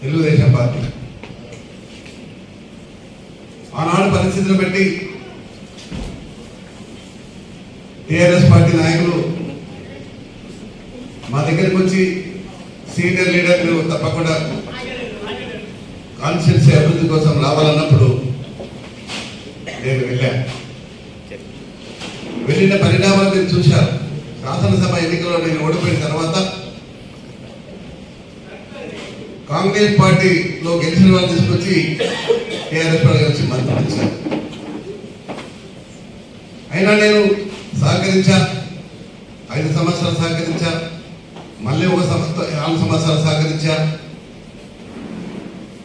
Telugu Desam party. ఆనాడు పరిస్థితులు బట్టి టిఆర్ఎస్ పార్టీ నాయకులు మా దగ్గరికి వచ్చి సీనియర్ లీడర్ మీరు తప్పకుండా కాన్స్టిట్యూన్సీ అభివృద్ధి కోసం రావాలన్నప్పుడు నేను వెళ్ళాను వెళ్ళిన పరిణామాలు మీరు చూశారు. శాసనసభ ఎన్నికల్లో నేను ఓడిపోయిన తర్వాత కాంగ్రెస్ పార్టీలో గెలిచిన వాళ్ళు తీసుకొచ్చి టీఆర్ఎస్ పార్టీ మంత్రి అయినా నేను సహకరించా ఐదు సంవత్సరాలు సహకరించా మళ్ళీ ఒక సంవత్సరం నాలుగు సంవత్సరాలు సహకరించా.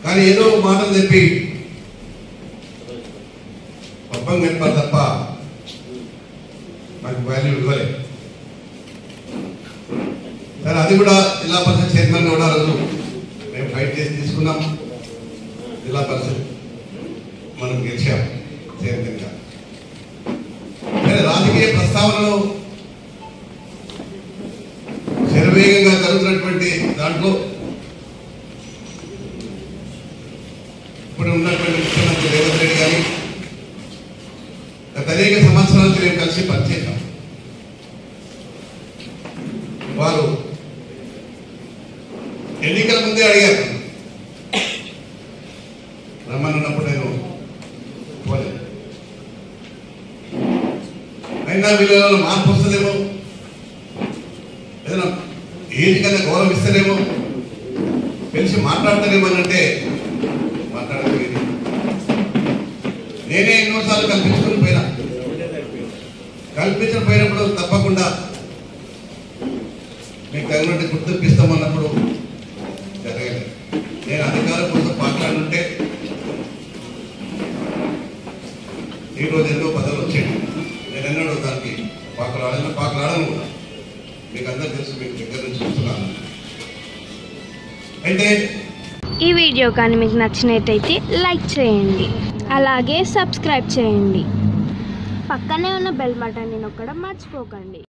కానీ ఏదో మాటలు చెప్పి పబ్బం గడిపారు తప్ప నాకు వాల్యూ ఇవ్వలేదు. సరే అది కూడా జిల్లా పరిషత్ చైర్మన్ కూడా రోజు చేసి తీసుకున్నాం జిల్లా పరిషత్ మనం గెలిచాం. చేరుకుంటాం రాజకీయ ప్రస్తావనలో శరవేగంగా జరుగుతున్నటువంటి దాంట్లో ఇప్పుడు ఉన్నటువంటి ముఖ్యమంత్రి రేవంత్ రెడ్డి గారి గత అనేక సంవత్సరాల మేము కలిసి పనిచేశాం. వారు ఎన్నికల ముందే అడిగారు. అయినా వీళ్ళలో మార్పు వస్తుందేమో? ఏదైనా ఏది కన్నా గౌరవిస్తేనేమో పిలిచి మాట్లాడతానేమో అంటే మాట్లాడలేదు నేనే ఎన్నోసార్లు కల్పించుకుని పోయినా. కల్పించిన పోయినప్పుడు తప్పకుండా మీకు తగినట్టు గుర్తింపిస్తామన్నప్పుడు జరగలేదు. నేను అధికారం కోసం మాట్లాడుంటే ఈరోజు ఎన్నో పదవులు వచ్చాయి. నేను ఎన్నడూ దానికి పాకలాడను పాకలాడను కూడా మీకు అందరూ తెలుసు మీకు దగ్గర నుంచి చూస్తున్నాను. అయితే ఈ వీడియో కానీ మీకు నచ్చినట్టయితే లైక్ చేయండి అలాగే సబ్స్క్రైబ్ చేయండి. పక్కనే ఉన్న బెల్ బటన్ని నొక్కడం మర్చిపోకండి.